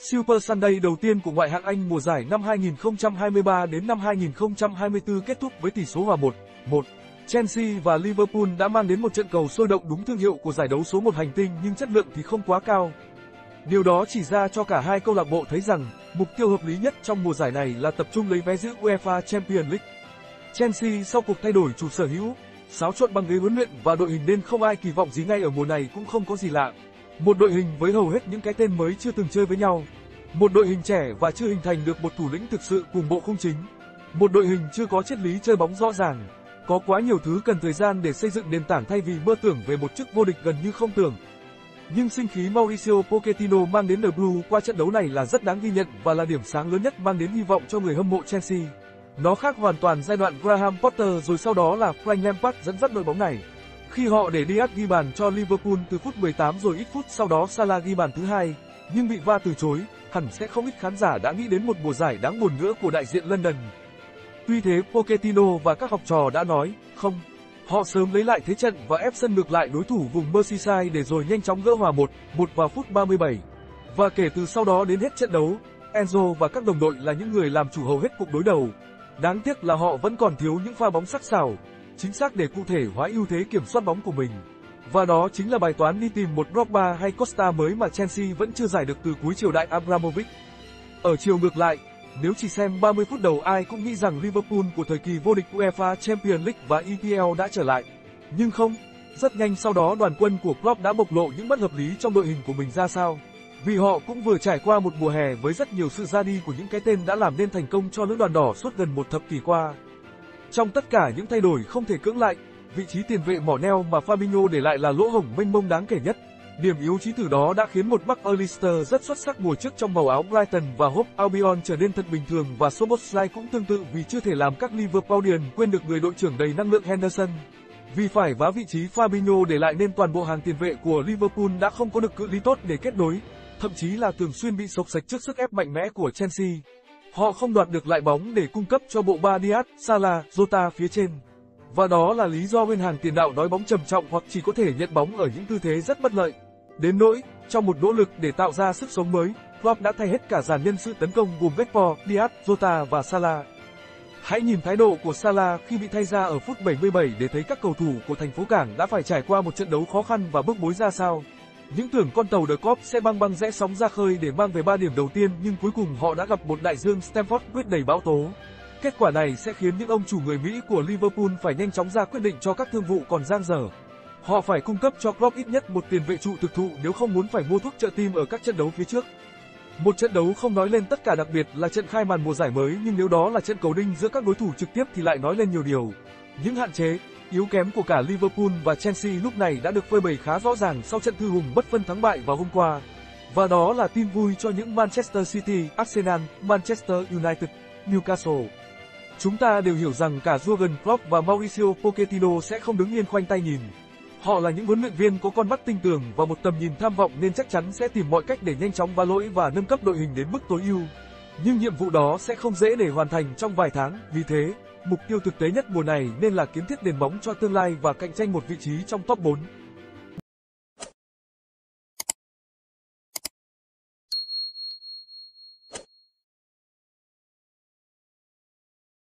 Super Sunday đầu tiên của ngoại hạng Anh mùa giải năm 2023 đến năm 2024 kết thúc với tỷ số hòa 1-1. Chelsea và Liverpool đã mang đến một trận cầu sôi động đúng thương hiệu của giải đấu số 1 hành tinh nhưng chất lượng thì không quá cao. Điều đó chỉ ra cho cả hai câu lạc bộ thấy rằng mục tiêu hợp lý nhất trong mùa giải này là tập trung lấy vé giữ UEFA Champions League. Chelsea sau cuộc thay đổi chủ sở hữu, xáo trộn bằng ghế huấn luyện và đội hình nên không ai kỳ vọng gì ngay ở mùa này cũng không có gì lạ. Một đội hình với hầu hết những cái tên mới chưa từng chơi với nhau. Một đội hình trẻ và chưa hình thành được một thủ lĩnh thực sự cùng bộ khung chính. Một đội hình chưa có triết lý chơi bóng rõ ràng. Có quá nhiều thứ cần thời gian để xây dựng nền tảng thay vì mơ tưởng về một chức vô địch gần như không tưởng. Nhưng sinh khí Mauricio Pochettino mang đến The Blue qua trận đấu này là rất đáng ghi nhận và là điểm sáng lớn nhất mang đến hy vọng cho người hâm mộ Chelsea. Nó khác hoàn toàn giai đoạn Graham Potter rồi sau đó là Frank Lampard dẫn dắt đội bóng này. Khi họ để Diaz ghi bàn cho Liverpool từ phút 18 rồi ít phút sau đó Salah ghi bàn thứ hai, nhưng bị va từ chối, hẳn sẽ không ít khán giả đã nghĩ đến một mùa giải đáng buồn nữa của đại diện London. Tuy thế Pochettino và các học trò đã nói, không, họ sớm lấy lại thế trận và ép sân ngược lại đối thủ vùng Merseyside để rồi nhanh chóng gỡ hòa 1-1 vào phút 37. Và kể từ sau đó đến hết trận đấu, Enzo và các đồng đội là những người làm chủ hầu hết cuộc đối đầu. Đáng tiếc là họ vẫn còn thiếu những pha bóng sắc sảo, chính xác để cụ thể hóa ưu thế kiểm soát bóng của mình. Và đó chính là bài toán đi tìm một Drogba hay Costa mới mà Chelsea vẫn chưa giải được từ cuối triều đại Abramovich. Ở chiều ngược lại, nếu chỉ xem 30 phút đầu ai cũng nghĩ rằng Liverpool của thời kỳ vô địch UEFA Champions League và EPL đã trở lại. Nhưng không, rất nhanh sau đó đoàn quân của Klopp đã bộc lộ những bất hợp lý trong đội hình của mình ra sao. Vì họ cũng vừa trải qua một mùa hè với rất nhiều sự ra đi của những cái tên đã làm nên thành công cho lữ đoàn đỏ suốt gần một thập kỷ qua. Trong tất cả những thay đổi không thể cưỡng lại, vị trí tiền vệ mỏ neo mà Fabinho để lại là lỗ hổng mênh mông đáng kể nhất. Điểm yếu trí tử đó đã khiến một Mark rất xuất sắc mùa trước trong màu áo Brighton và Hope Albion trở nên thật bình thường và Soboslai cũng tương tự vì chưa thể làm các Liverpoolian quên được người đội trưởng đầy năng lượng Henderson. Vì phải vá vị trí Fabinho để lại nên toàn bộ hàng tiền vệ của Liverpool đã không có được cự ly tốt để kết nối, thậm chí là thường xuyên bị sộc sạch trước sức ép mạnh mẽ của Chelsea. Họ không đoạt được lại bóng để cung cấp cho bộ ba Diaz, Salah, Jota phía trên. Và đó là lý do bên hàng tiền đạo đói bóng trầm trọng hoặc chỉ có thể nhận bóng ở những tư thế rất bất lợi. Đến nỗi, trong một nỗ lực để tạo ra sức sống mới, Klopp đã thay hết cả dàn nhân sự tấn công gồm Beckham, Diaz, Jota và Salah. Hãy nhìn thái độ của Salah khi bị thay ra ở phút 77 để thấy các cầu thủ của thành phố Cảng đã phải trải qua một trận đấu khó khăn và bước bối ra sao. Những tưởng con tàu The Corp sẽ băng băng rẽ sóng ra khơi để mang về 3 điểm đầu tiên nhưng cuối cùng họ đã gặp một đại dương Stamford quyết đầy bão tố. Kết quả này sẽ khiến những ông chủ người Mỹ của Liverpool phải nhanh chóng ra quyết định cho các thương vụ còn giang dở. Họ phải cung cấp cho Klopp ít nhất một tiền vệ trụ thực thụ nếu không muốn phải mua thuốc trợ tim ở các trận đấu phía trước. Một trận đấu không nói lên tất cả đặc biệt là trận khai màn mùa giải mới nhưng nếu đó là trận cầu đinh giữa các đối thủ trực tiếp thì lại nói lên nhiều điều. Những hạn chế, yếu kém của cả Liverpool và Chelsea lúc này đã được phơi bày khá rõ ràng sau trận thư hùng bất phân thắng bại vào hôm qua. Và đó là tin vui cho những Manchester City, Arsenal, Manchester United, Newcastle. Chúng ta đều hiểu rằng cả Jurgen Klopp và Mauricio Pochettino sẽ không đứng yên khoanh tay nhìn. Họ là những huấn luyện viên có con mắt tinh tường và một tầm nhìn tham vọng nên chắc chắn sẽ tìm mọi cách để nhanh chóng vá lỗi và nâng cấp đội hình đến mức tối ưu. Nhưng nhiệm vụ đó sẽ không dễ để hoàn thành trong vài tháng, vì thế, mục tiêu thực tế nhất mùa này nên là kiến thiết nền bóng cho tương lai và cạnh tranh một vị trí trong top 4.